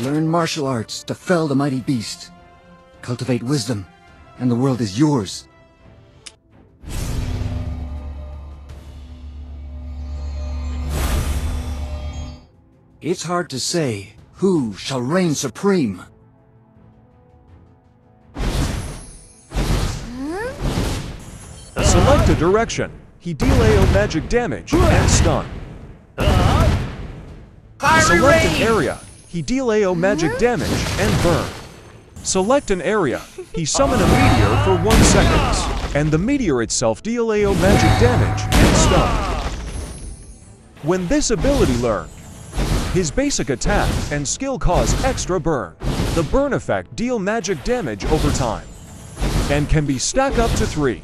Learn martial arts to fell the mighty beast. Cultivate wisdom, and the world is yours. It's hard to say who shall reign supreme. Select a direction. He delay AO magic damage and stun. Select an area. He deal AO magic damage and burn. Select an area. He summon a meteor for 1 seconds, and the meteor itself deal AO magic damage and stun. When this ability learned, his basic attack and skill cause extra burn. The burn effect deal magic damage over time, and can be stack up to 3.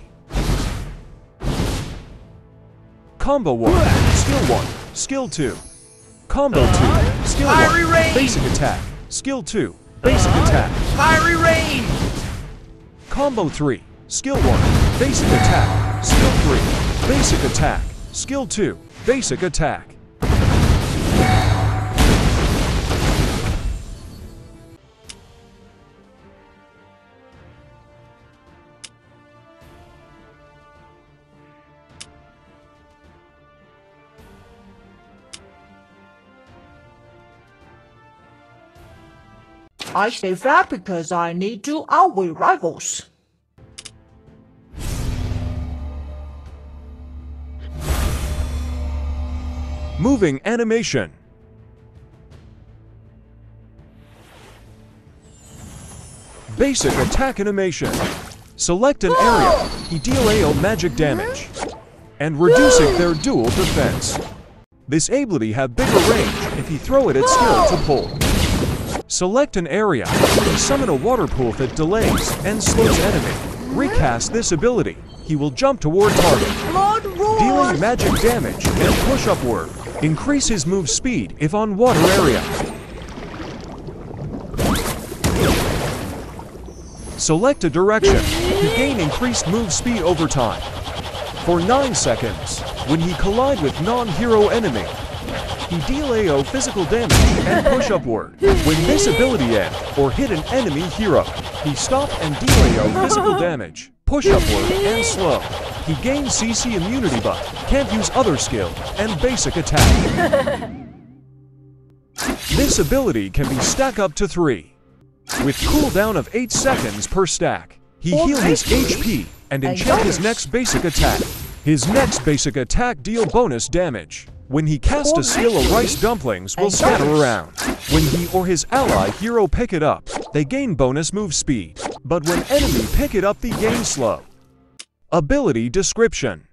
Combo 1, Skill 1, Skill 2. Combo 2, Skill 1, Basic Attack. Skill 2, Basic Attack. Fiery Rain! Combo 3, Skill 1, Basic Attack. Skill 3, Basic Attack. Skill 2, Basic Attack. I stay flat because I need to outweigh rivals. Moving Animation. Basic Attack Animation. Select an area. He deal AO magic damage. And reducing their dual defense. This ability have bigger range if he throw it at skill to pull. Select an area. Summon a water pool that delays and slows enemy. Recast this ability. He will jump toward target. Dealing magic damage and push upward. Increase his move speed if on water area. Select a direction to gain increased move speed over time. For 9 seconds, when he collide with non-hero enemy, he deal AO physical damage and push upward. When this ability end or hit an enemy hero, he stop and deal AO physical damage, push upward and slow. He gains CC immunity buff, can't use other skill, and basic attack. this ability can be stack up to 3. With cooldown of 8 seconds per stack, he heal his HP and enchant his next basic attack. His next basic attack deal bonus damage. When he casts a skill of rice dumplings will scatter around. When he or his ally hero pick it up, they gain bonus move speed. But when enemy pick it up they gain slow. Ability description.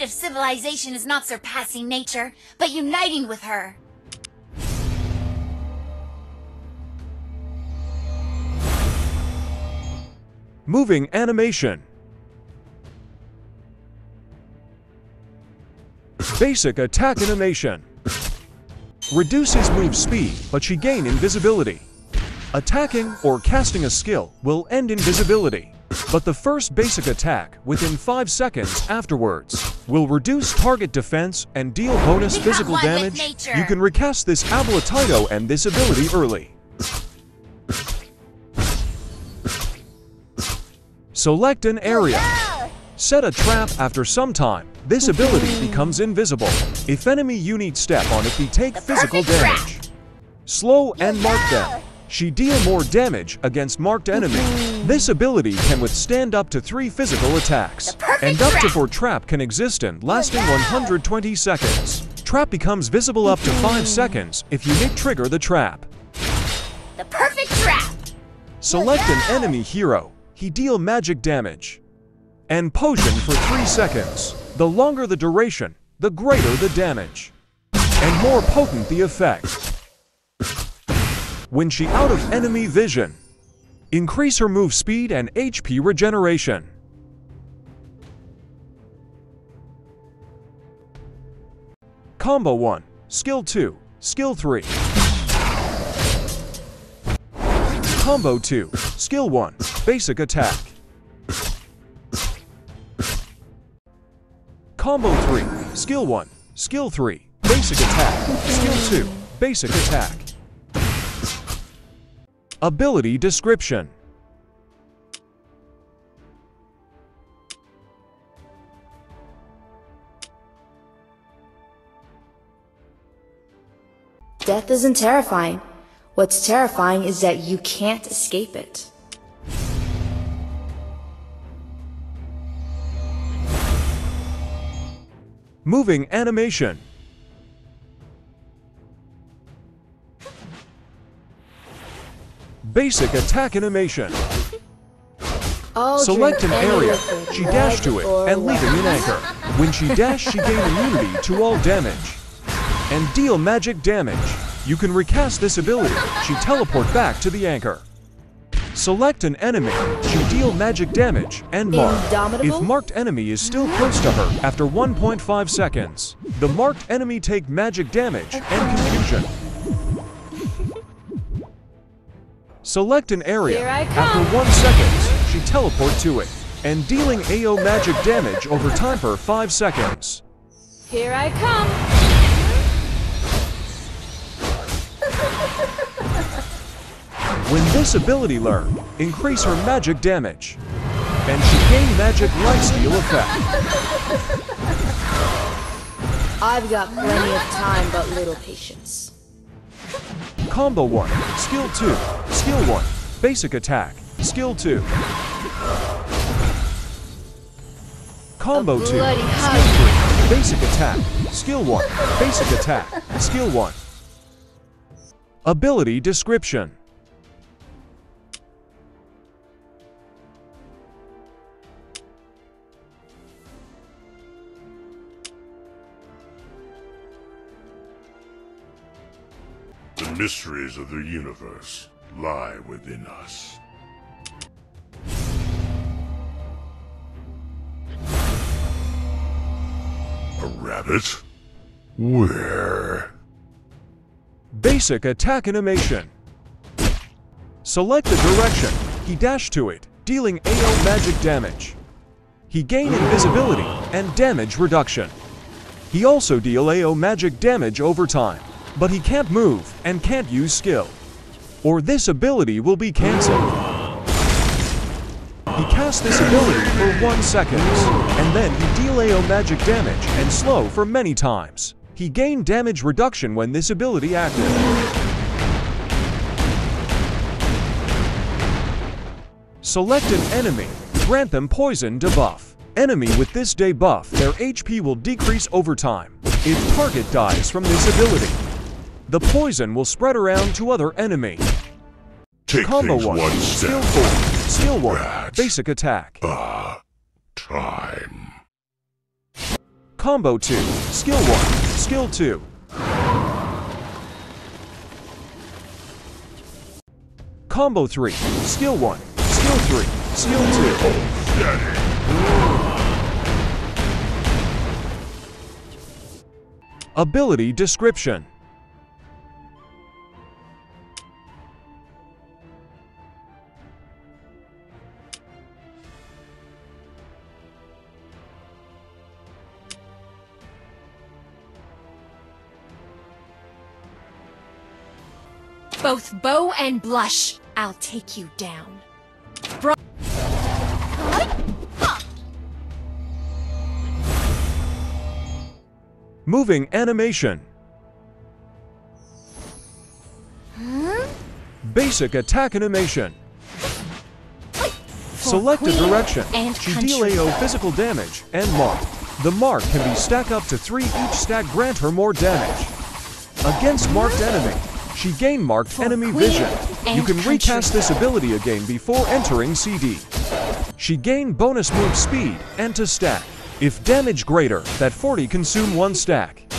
Height of civilization is not surpassing nature, but uniting with her. Moving animation. Basic attack animation. Reduces move speed, but she gain invisibility. Attacking or casting a skill will end invisibility, but the first basic attack within 5 seconds afterwards will reduce target defense and deal bonus Become physical damage. You can recast this Abuelitaito and this ability early. Select an area. Set a trap after some time. This ability becomes invisible. If enemy unit step on it, they take physical perfect trap. damage. Slow and mark them. She deal more damage against marked enemy. Mm-hmm. This ability can withstand up to 3 physical attacks. And up to 4 trap can exist in lasting 120 seconds. Trap becomes visible up to 5 mm-hmm. seconds if you need trigger the trap. The perfect trap! Select an enemy hero. He deal magic damage. And potion for 3 seconds. The longer the duration, the greater the damage. And more potent the effect. When she out of enemy vision, increase her move speed and HP regeneration. Combo 1, Skill 2, Skill 3. Combo 2, Skill 1, Basic Attack. Combo 3, Skill 1, Skill 3, Basic Attack. Skill 2, Basic Attack. Ability Description Death isn't terrifying. What's terrifying is that you can't escape it. Moving Animation Basic Attack Animation Select an area. She dashed to it and leaving an anchor. When she dashed, she gained immunity to all damage. And deal magic damage. You can recast this ability. She teleport back to the anchor. Select an enemy. She deal magic damage and mark. If marked enemy is still close to her after 1.5 seconds, the marked enemy take magic damage and confusion. Select an area. After come. one second, she teleport to it, and dealing AO magic damage over time for 5 seconds. Here I come. When this ability learn, increase her magic damage. And she gain magic lifesteal effect. I've got plenty of time but little patience. Combo 1, Skill 2, Skill 1, Basic Attack, Skill 2. Combo 2, bloody Skill 3, Basic Attack, Skill 1, Basic Attack, Skill 1. Ability Description The mysteries of the universe lie within us. A rabbit? Where? Basic Attack Animation. Select the direction. He dashed to it, dealing AO magic damage. He gained invisibility and damage reduction. He also deal AO magic damage over time, but he can't move and can't use skill. Or this ability will be cancelled. He cast this ability for one second, and then he deal AO magic damage and slow for many times. He gained damage reduction when this ability active. Select an enemy. Grant them poison debuff. Enemy with this debuff, their HP will decrease over time if target dies from this ability. The poison will spread around to other enemy. Take Combo 1, one Skill 4, Skill 1, Rats. Basic Attack. Ah, time. Combo 2, Skill 1, Skill 2. Combo 3, Skill 1, Skill 3, Skill 2. Ability Description Both bow and blush, I'll take you down. Moving Animation hmm? Basic Attack Animation Select a direction. and She deal AO physical damage and mark. The mark can be stack up to 3 each stack grant her more damage. Against marked enemy, she gain marked enemy queen vision. You can recast this ability again before entering CD. She gain bonus move speed and to stack. If damage greater, that 40 consume one stack.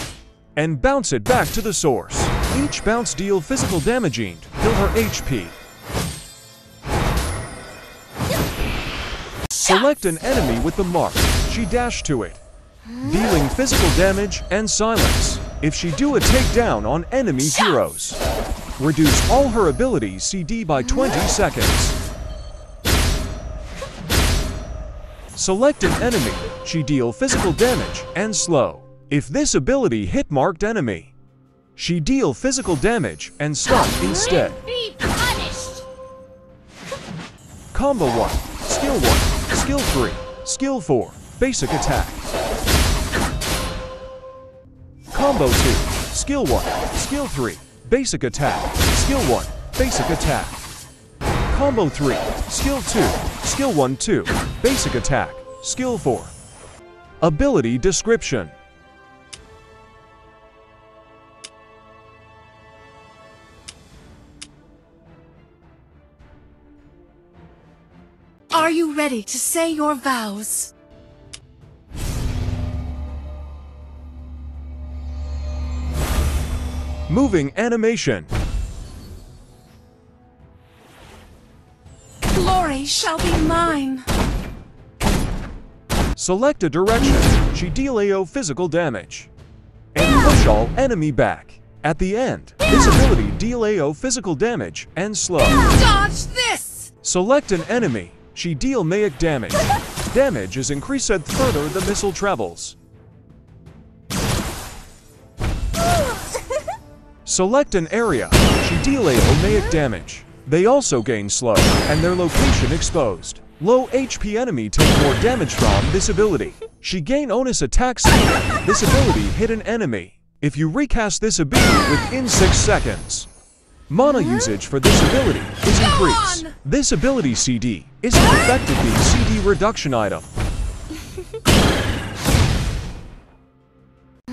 And bounce it back to the source. Each bounce deal physical damaging, fill her HP. Select an enemy with the mark. She dash to it, dealing physical damage and silence. If she do a takedown on enemy heroes. Reduce all her abilities CD by 20 seconds. Select an enemy. She deal physical damage and slow. If this ability hit marked enemy, she deal physical damage and stun instead. Combo 1, Skill 1, Skill 3, Skill 4, Basic Attack. Combo 2, Skill 1, Skill 3, Basic Attack, Skill 1, Basic Attack. Combo 3, Skill 2, Skill 1 2, Basic Attack, Skill 4. Ability Description Are you ready to say your vows? Moving Animation Glory shall be mine. Select a direction. She deal AO physical damage. And push all enemy back. At the end, this ability deal AO physical damage and slow. Dodge this! Select an enemy. She deal Maic damage. Damage is increased further the missile travels. Select an area. She deal AO Maic damage. They also gain slow, and their location exposed. Low HP enemy take more damage from this ability. She gain onus attack speed. This ability hit an enemy. If you recast this ability within 6 seconds, Mana usage for this ability is increased. This ability CD isn't effectively CD reduction item.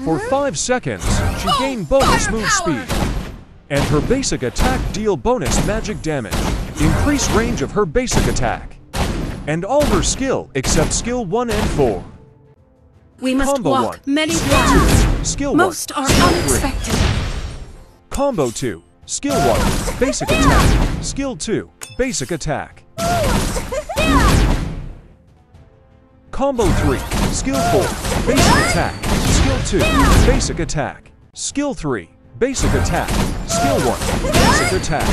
For 5 seconds, she gain bonus move speed. And her basic attack deal bonus magic damage. Increase range of her basic attack. And all her skill except skill 1 and 4. We must Combo walk 1. many skill paths. Skill Most 1. are skill 3. unexpected. Combo 2. Skill 1. Basic attack. Skill 2. Basic attack. Combo 3. Skill 4. Basic attack. Skill 2. Basic attack. Skill 3. Basic attack. Skill 1. Basic attack.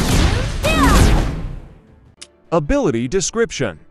Ability description.